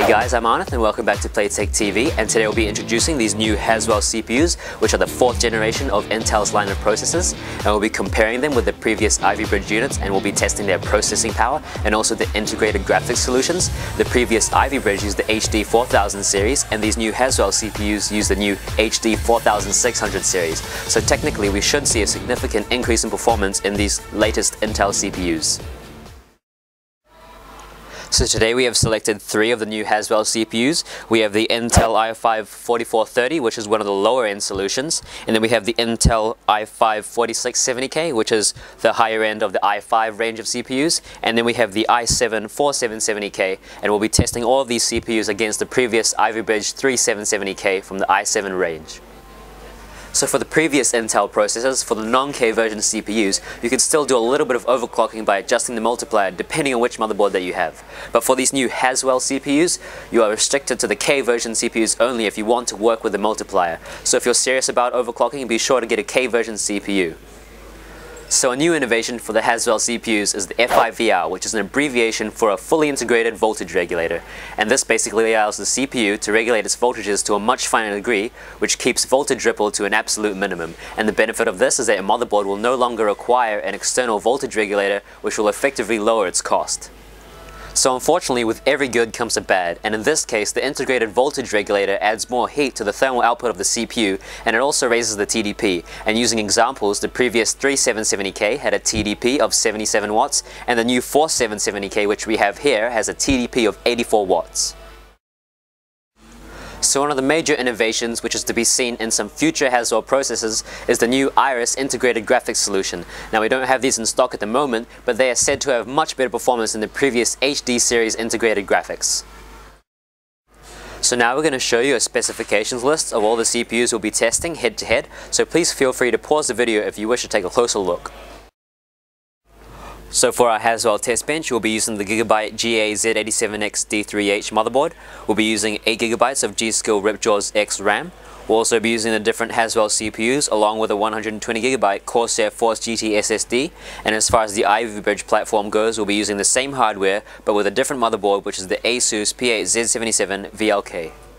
guys, I'm Arnath and welcome back to Playtech TV and today we'll be introducing these new Haswell CPUs which are the fourth generation of Intel's line of processors and we'll be comparing them with the previous Ivy Bridge units and we'll be testing their processing power and also the integrated graphics solutions. The previous Ivy Bridge used the HD 4000 series and these new Haswell CPUs use the new HD 4600 series. So technically we should see a significant increase in performance in these latest Intel CPUs. So today we have selected three of the new Haswell CPUs. We have the Intel i5 4430, which is one of the lower end solutions. And then we have the Intel i5 4670K, which is the higher end of the i5 range of CPUs. And then we have the i7 4770K. And we'll be testing all of these CPUs against the previous Ivy Bridge 3770K from the i7 range. So for the previous Intel processors, for the non-K version CPUs, you can still do a little bit of overclocking by adjusting the multiplier depending on which motherboard that you have. But for these new Haswell CPUs, you are restricted to the K version CPUs only if you want to work with the multiplier. So if you're serious about overclocking, be sure to get a K version CPU. So a new innovation for the Haswell CPUs is the FIVR, which is an abbreviation for a fully integrated voltage regulator. And this basically allows the CPU to regulate its voltages to a much finer degree, which keeps voltage ripple to an absolute minimum. And the benefit of this is that a motherboard will no longer require an external voltage regulator, which will effectively lower its cost. So unfortunately with every good comes a bad and in this case the integrated voltage regulator adds more heat to the thermal output of the CPU and it also raises the TDP and using examples the previous 3770K had a TDP of 77 watts and the new 4770K which we have here has a TDP of 84 watts. So one of the major innovations which is to be seen in some future Haswell processors is the new Iris integrated graphics solution. Now we don't have these in stock at the moment, but they are said to have much better performance than the previous HD series integrated graphics. So now we're going to show you a specifications list of all the CPUs we'll be testing head to head, so please feel free to pause the video if you wish to take a closer look. So for our Haswell test bench, we'll be using the Gigabyte GA-Z87X D3H motherboard. We'll be using 8GB of G.Skill Ripjaws X RAM. We'll also be using the different Haswell CPUs along with a 120GB Corsair Force GT SSD. And as far as the Ivy Bridge platform goes, we'll be using the same hardware but with a different motherboard which is the ASUS P8Z77 VLK.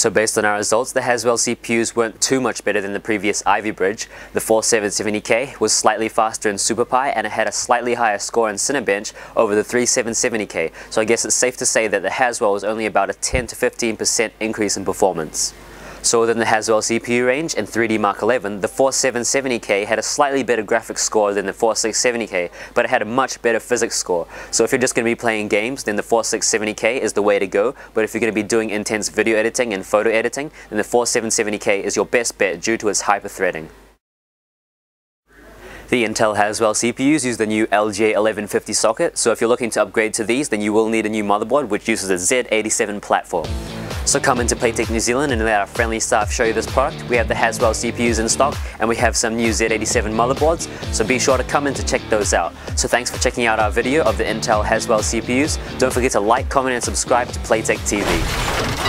So based on our results, the Haswell CPUs weren't too much better than the previous Ivy Bridge. The 4770K was slightly faster in SuperPI and it had a slightly higher score in Cinebench over the 3770K. So I guess it's safe to say that the Haswell was only about a 10 to 15% increase in performance. So within the Haswell CPU range and 3D Mark 11, the 4770K had a slightly better graphics score than the 4670K, but it had a much better physics score. So if you're just going to be playing games, then the 4670K is the way to go, but if you're going to be doing intense video editing and photo editing, then the 4770K is your best bet due to its hyper-threading. The Intel Haswell CPUs use the new LGA1150 socket, so if you're looking to upgrade to these, then you will need a new motherboard which uses a Z87 platform. So come into Playtech New Zealand and let our friendly staff show you this product. We have the Haswell CPUs in stock and we have some new Z87 motherboards, so be sure to come in to check those out. So thanks for checking out our video of the Intel Haswell CPUs. Don't forget to like, comment and subscribe to Playtech TV.